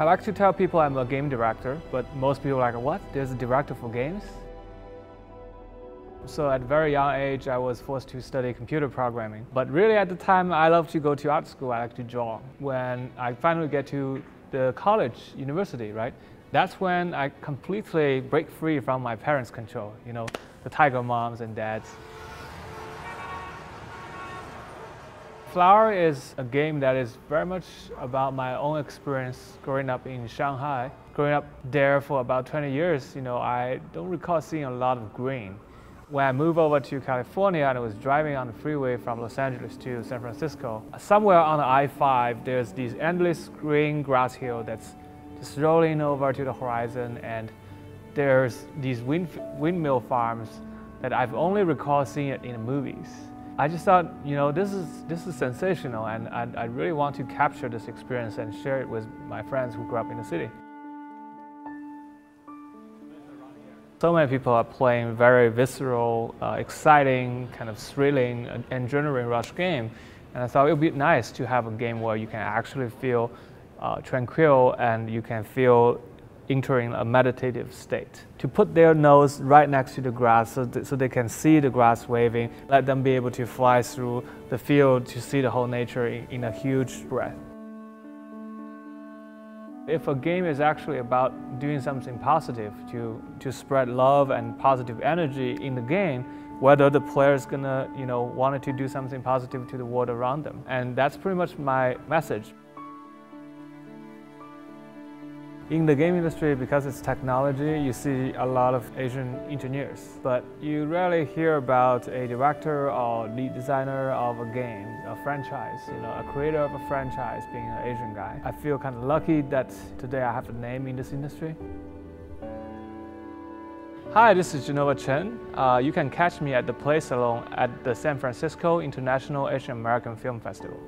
I like to tell people I'm a game director, but most people are like, what? There's a director for games? So at a very young age, I was forced to study computer programming. But really at the time, I love to go to art school, I like to draw. When I finally get to the college, university, right? That's when I completely break free from my parents' control, you know, the tiger moms and dads. Flower is a game that is very much about my own experience growing up in Shanghai. Growing up there for about 20 years, you know, I don't recall seeing a lot of green. When I moved over to California and I was driving on the freeway from Los Angeles to San Francisco, somewhere on the I-5, there's this endless green grass hill that's just rolling over to the horizon and there's these wind, windmill farms that I've only recalled seeing it in the movies. I just thought, you know, this is, this is sensational and I, I really want to capture this experience and share it with my friends who grew up in the city. So many people are playing very visceral, uh, exciting, kind of thrilling, adrenaline rush game. And I thought it would be nice to have a game where you can actually feel uh, tranquil and you can feel entering a meditative state. To put their nose right next to the grass so, th so they can see the grass waving, let them be able to fly through the field to see the whole nature in, in a huge breath. If a game is actually about doing something positive, to, to spread love and positive energy in the game, whether the player is gonna, you know, wanted to do something positive to the world around them. And that's pretty much my message. In the game industry, because it's technology, you see a lot of Asian engineers, but you rarely hear about a director or lead designer of a game, a franchise, you know, a creator of a franchise being an Asian guy. I feel kind of lucky that today I have a name in this industry. Hi, this is Jenova Chen. Uh, you can catch me at the Play Salon at the San Francisco International Asian American Film Festival.